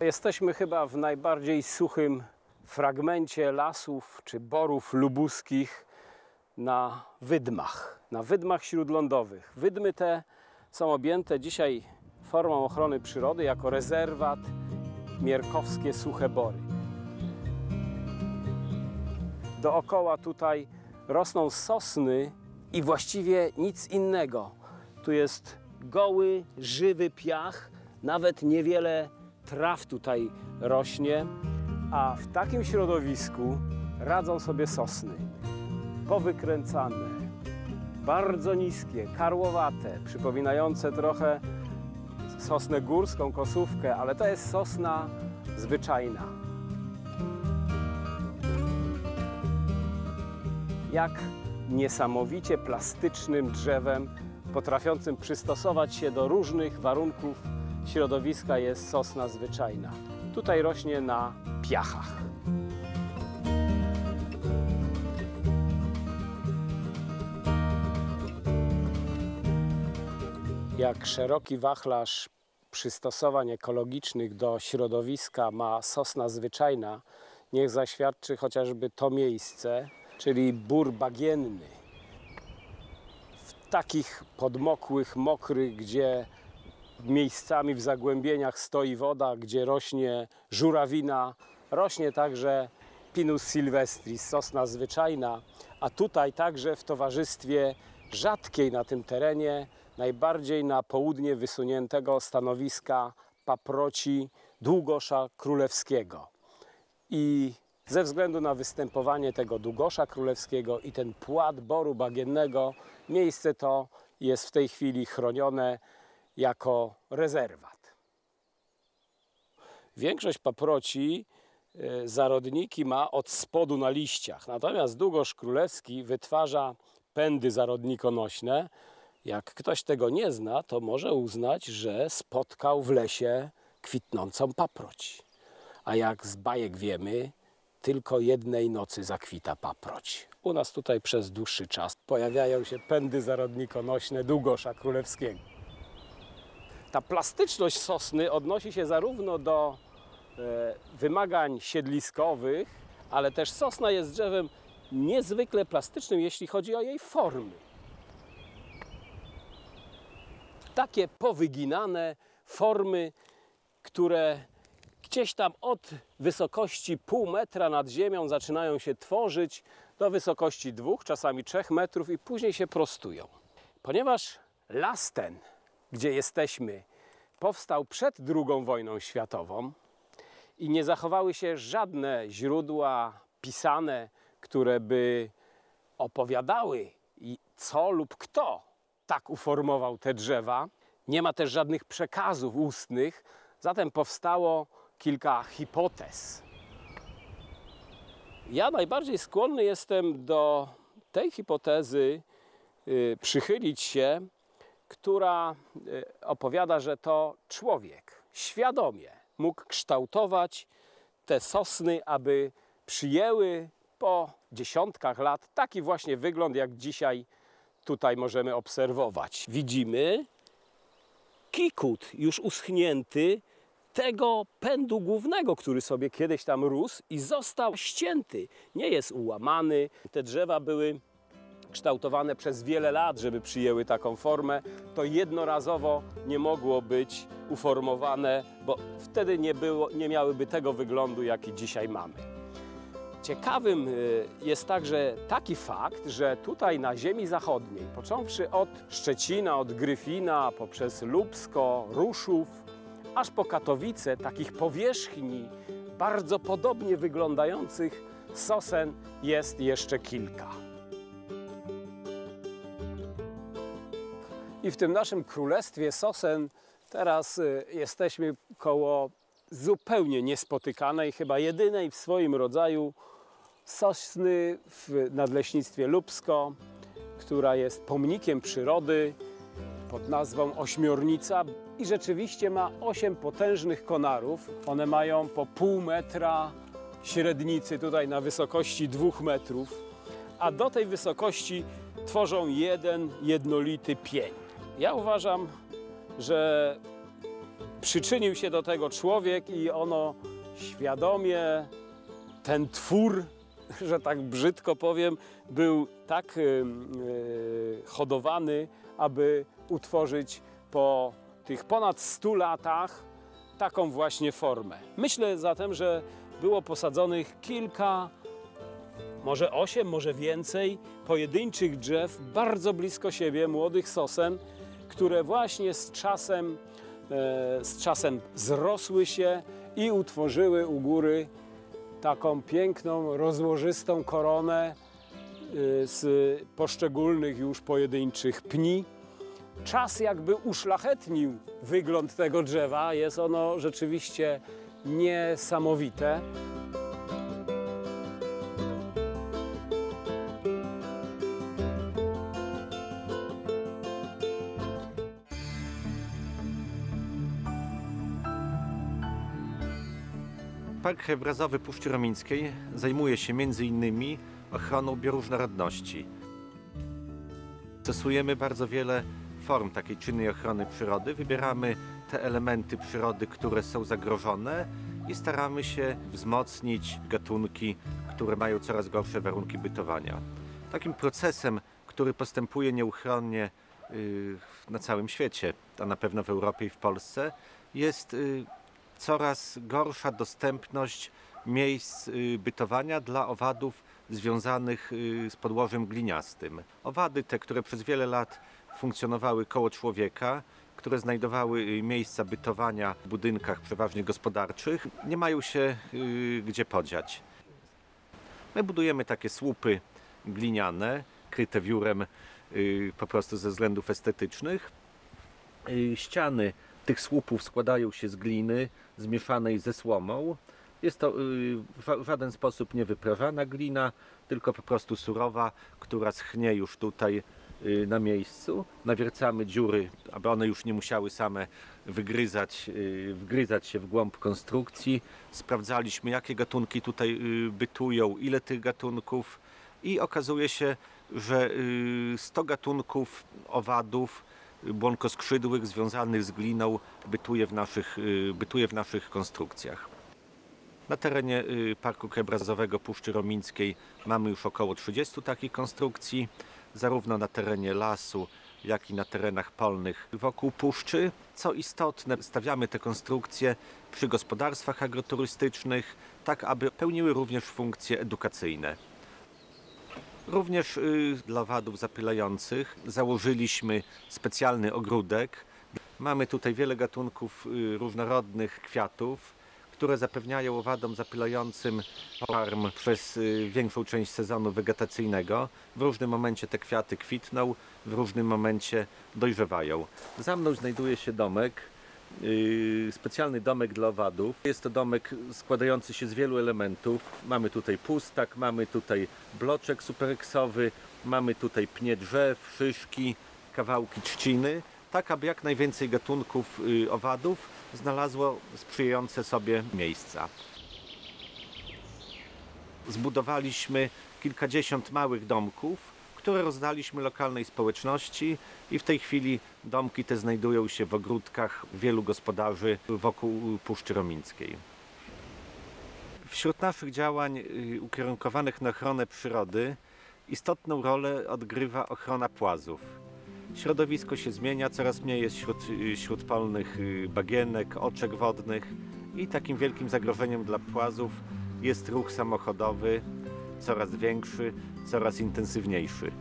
Jesteśmy chyba w najbardziej suchym fragmencie lasów czy borów lubuskich na wydmach, na wydmach śródlądowych. Wydmy te są objęte dzisiaj formą ochrony przyrody jako rezerwat Mierkowskie Suche Bory. Dookoła tutaj rosną sosny i właściwie nic innego. Tu jest goły, żywy piach, nawet niewiele traw tutaj rośnie, a w takim środowisku radzą sobie sosny. Powykręcane, bardzo niskie, karłowate, przypominające trochę sosnę górską, kosówkę, ale to jest sosna zwyczajna. Jak niesamowicie plastycznym drzewem, potrafiącym przystosować się do różnych warunków środowiska jest sosna zwyczajna. Tutaj rośnie na piachach. Jak szeroki wachlarz przystosowań ekologicznych do środowiska ma sosna zwyczajna, niech zaświadczy chociażby to miejsce, czyli bór bagienny. W takich podmokłych, mokrych, gdzie miejscami w zagłębieniach stoi woda, gdzie rośnie żurawina, rośnie także Pinus sylvestris, sosna zwyczajna, a tutaj także w towarzystwie rzadkiej na tym terenie, najbardziej na południe wysuniętego stanowiska paproci długosza królewskiego. I ze względu na występowanie tego długosza królewskiego i ten płat boru bagiennego, miejsce to jest w tej chwili chronione jako rezerwat. Większość paproci e, zarodniki ma od spodu na liściach, natomiast długosz królewski wytwarza pędy zarodnikonośne. Jak ktoś tego nie zna, to może uznać, że spotkał w lesie kwitnącą paproć. A jak z bajek wiemy, tylko jednej nocy zakwita paproć. U nas tutaj przez dłuższy czas pojawiają się pędy zarodnikonośne długosza królewskiego. Ta plastyczność sosny odnosi się zarówno do e, wymagań siedliskowych, ale też sosna jest drzewem niezwykle plastycznym, jeśli chodzi o jej formy. Takie powyginane formy, które gdzieś tam od wysokości pół metra nad ziemią zaczynają się tworzyć do wysokości dwóch, czasami trzech metrów i później się prostują. Ponieważ las ten, gdzie jesteśmy, powstał przed II wojną światową i nie zachowały się żadne źródła pisane, które by opowiadały co lub kto tak uformował te drzewa. Nie ma też żadnych przekazów ustnych, zatem powstało kilka hipotez. Ja najbardziej skłonny jestem do tej hipotezy y, przychylić się, która y, opowiada, że to człowiek świadomie mógł kształtować te sosny, aby przyjęły po dziesiątkach lat taki właśnie wygląd, jak dzisiaj tutaj możemy obserwować. Widzimy kikut już uschnięty tego pędu głównego, który sobie kiedyś tam rósł i został ścięty. Nie jest ułamany. Te drzewa były kształtowane przez wiele lat, żeby przyjęły taką formę. To jednorazowo nie mogło być uformowane, bo wtedy nie, było, nie miałyby tego wyglądu, jaki dzisiaj mamy. Ciekawym y, jest także taki fakt, że tutaj na ziemi zachodniej, począwszy od Szczecina, od Gryfina, poprzez Lubsko, Ruszów, aż po Katowice, takich powierzchni bardzo podobnie wyglądających sosen jest jeszcze kilka. I w tym naszym królestwie sosen teraz y, jesteśmy koło zupełnie niespotykanej, chyba jedynej w swoim rodzaju sosny w Nadleśnictwie Lubsko, która jest pomnikiem przyrody pod nazwą Ośmiornica i rzeczywiście ma osiem potężnych konarów. One mają po pół metra średnicy tutaj na wysokości dwóch metrów, a do tej wysokości tworzą jeden jednolity pień. Ja uważam, że przyczynił się do tego człowiek i ono świadomie, ten twór, że tak brzydko powiem, był tak y, y, hodowany, aby utworzyć po tych ponad 100 latach taką właśnie formę. Myślę zatem, że było posadzonych kilka, może osiem, może więcej pojedynczych drzew bardzo blisko siebie, młodych sosen, które właśnie z czasem, e, z czasem zrosły się i utworzyły u góry taką piękną, rozłożystą koronę y, z poszczególnych już pojedynczych pni. Czas jakby uszlachetnił wygląd tego drzewa. Jest ono rzeczywiście niesamowite. Park Krajobrazowy Puszczy Romińskiej zajmuje się m.in. ochroną bioróżnorodności. Stosujemy bardzo wiele form takiej czynnej ochrony przyrody. Wybieramy te elementy przyrody, które są zagrożone i staramy się wzmocnić gatunki, które mają coraz gorsze warunki bytowania. Takim procesem, który postępuje nieuchronnie y, na całym świecie, a na pewno w Europie i w Polsce, jest y, coraz gorsza dostępność miejsc y, bytowania dla owadów związanych y, z podłożem gliniastym. Owady te, które przez wiele lat funkcjonowały koło człowieka, które znajdowały y, miejsca bytowania w budynkach przeważnie gospodarczych, nie mają się gdzie podziać. My budujemy takie słupy gliniane, kryte wiórem po prostu ze względów estetycznych. Ściany tych słupów składają się z gliny zmieszanej ze słomą. Jest to y, w żaden sposób nie wyprażana glina, tylko po prostu surowa, która schnie już tutaj y, na miejscu. Nawiercamy dziury, aby one już nie musiały same wygryzać, y, wgryzać się w głąb konstrukcji. Sprawdzaliśmy, jakie gatunki tutaj bytują, ile tych gatunków i okazuje się, że 100 gatunków owadów błonkoskrzydłych związanych z gliną bytuje w naszych, y, bytuje w naszych konstrukcjach. Na terenie y, Parku Krajobrazowego Puszczy Romińskiej mamy już około 30 takich konstrukcji, zarówno na terenie lasu, jak i na terenach polnych wokół puszczy. Co istotne, stawiamy te konstrukcje przy gospodarstwach agroturystycznych, tak aby pełniły również funkcje edukacyjne. Również y, dla wadów zapylających założyliśmy specjalny ogródek. Mamy tutaj wiele gatunków y, różnorodnych kwiatów, które zapewniają owadom zapylającym pokarm przez y, większą część sezonu wegetacyjnego. W różnym momencie te kwiaty kwitną, w różnym momencie dojrzewają. Za mną znajduje się domek, specjalny domek dla owadów. Jest to domek składający się z wielu elementów. Mamy tutaj pustak, mamy tutaj bloczek supereksowy, mamy tutaj pnie drzew, szyszki, kawałki trzciny, tak aby jak najwięcej gatunków yy, owadów znalazło sprzyjające sobie miejsca. Zbudowaliśmy kilkadziesiąt małych domków, które rozdaliśmy lokalnej społeczności i w tej chwili domki te znajdują się w ogródkach wielu gospodarzy wokół Puszczy Romińskiej. Wśród naszych działań y, ukierunkowanych na ochronę przyrody istotną rolę odgrywa ochrona płazów. Środowisko się zmienia, coraz mniej jest wśród, y, y, bagienek, oczek wodnych i takim wielkim zagrożeniem dla płazów jest ruch samochodowy, coraz większy, coraz intensywniejszy.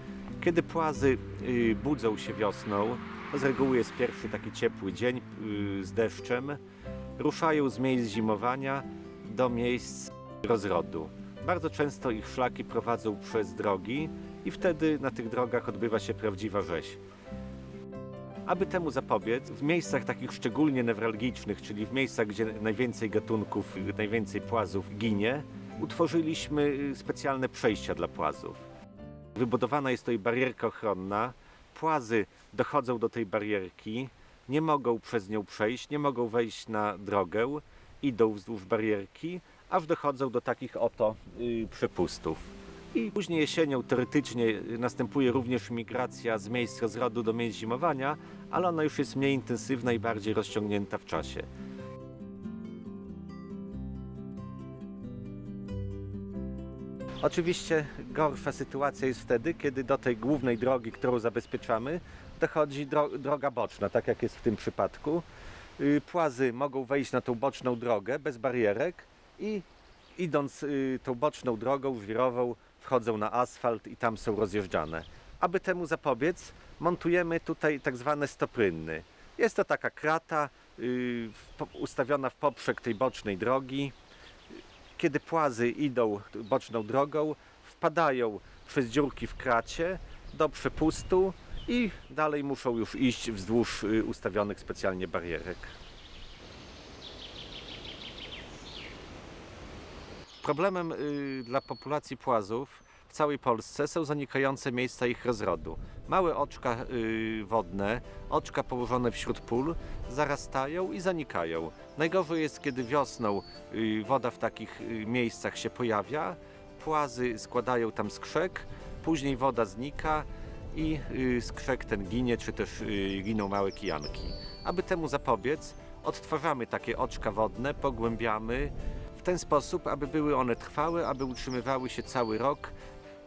Kiedy płazy y, budzą się wiosną, z reguły jest pierwszy taki ciepły dzień y, z deszczem, ruszają z miejsc zimowania do miejsc rozrodu. Bardzo często ich szlaki prowadzą przez drogi i wtedy na tych drogach odbywa się prawdziwa rzeź. Aby temu zapobiec, w miejscach takich szczególnie newralgicznych, czyli w miejscach, gdzie najwięcej gatunków, najwięcej płazów ginie, utworzyliśmy y, specjalne przejścia dla płazów. Wybudowana jest tutaj barierka ochronna. Płazy dochodzą do tej barierki, nie mogą przez nią przejść, nie mogą wejść na drogę, idą wzdłuż barierki, aż dochodzą do takich oto y, przepustów. I później jesienią teoretycznie następuje również migracja z miejsc rozrodu do miejsc zimowania, ale ona już jest mniej intensywna i bardziej rozciągnięta w czasie. Oczywiście gorsza sytuacja jest wtedy, kiedy do tej głównej drogi, którą zabezpieczamy, dochodzi dro droga boczna, tak jak jest w tym przypadku. Y, Płazy mogą wejść na tą boczną drogę bez barierek i idąc y, tą boczną drogą żwirową wchodzą na asfalt i tam są rozjeżdżane. Aby temu zapobiec, montujemy tutaj tak zwane stoprynny. Jest to taka krata y, ustawiona w poprzek tej bocznej drogi. Kiedy płazy idą boczną drogą, wpadają przez dziurki w kracie do przepustu i dalej muszą już iść wzdłuż y, ustawionych specjalnie barierek. Problemem y, dla populacji płazów całej Polsce są zanikające miejsca ich rozrodu. Małe oczka y, wodne, oczka położone wśród pól, zarastają i zanikają. Najgorzej jest, kiedy wiosną y, woda w takich y, miejscach się pojawia, płazy składają tam skrzek, później woda znika i y, skrzek ten ginie, czy też y, giną małe kijanki. Aby temu zapobiec, odtwarzamy takie oczka wodne, pogłębiamy, w ten sposób, aby były one trwałe, aby utrzymywały się cały rok.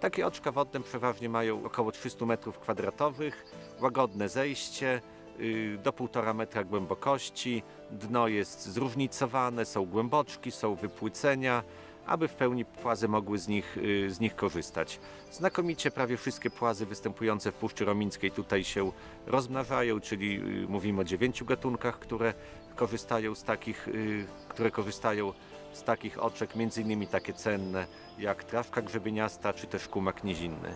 Takie oczka wodne przeważnie mają około 300 metrów kwadratowych, łagodne zejście, y, do 1,5 metra głębokości, dno jest zróżnicowane, są głęboczki, są wypłycenia, aby w pełni płazy mogły z nich, y, z nich korzystać. Znakomicie prawie wszystkie płazy występujące w Puszczy Romińskiej tutaj się rozmnażają, czyli y, mówimy o dziewięciu gatunkach, które korzystają z takich, które korzystają z takich oczek, między innymi takie cenne jak trawka grzebieniasta czy też kumak nizinny.